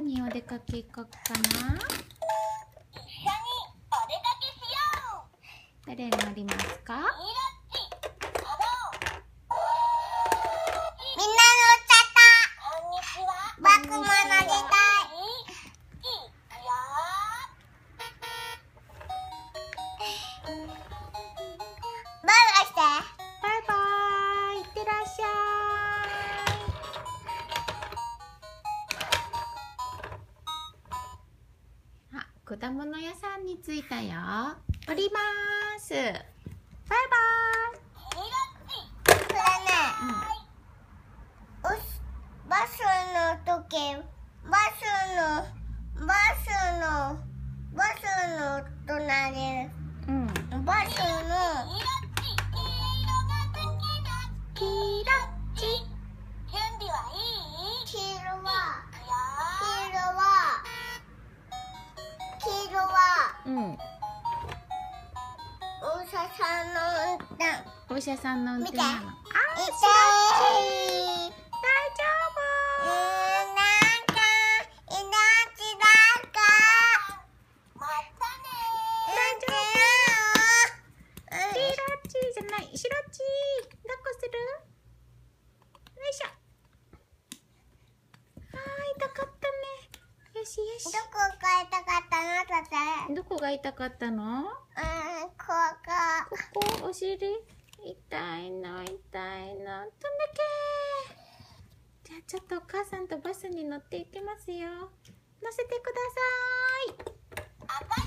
にお出かけ行こうかな？一緒にお出かけしよう。誰乗りますか？みんな乗っちゃっこんにちは。た僕も乗りた果物屋さんに着いたよ。降ります。バイバミラッチこれねーイ、おしバスの時バスのバスのバスの隣うん、うん、バスのさんの運転お医者さんの運転なのあー、痛い大丈う夫んなんか命だかまたねなんてシロッチじゃない、シロッチ抱っこするよいしょはーい、痛かったねよしよし。どこが痛かったの？だって。どこが痛かったの？うんここ。ここ、お尻痛いの、痛いの。飛んでけじゃあちょっとお母さんとバスに乗っていきますよ。乗せてください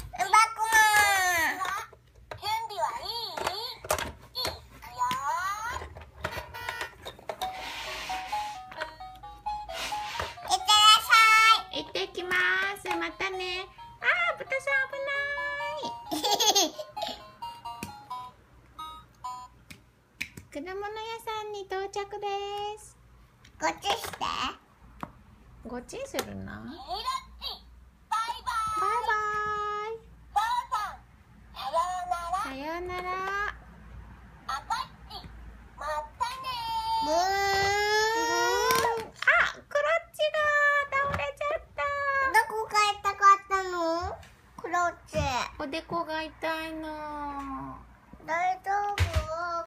物屋さんに到着です。こっちして。ごちんするな。ミラッチバイバイバイ。ばあさんさようなら。バイさようなら。赤っちまたねブーン。あ、クロッチが倒れちゃった。どこが痛かったの？クロッチ。おでこが痛いの。大丈夫？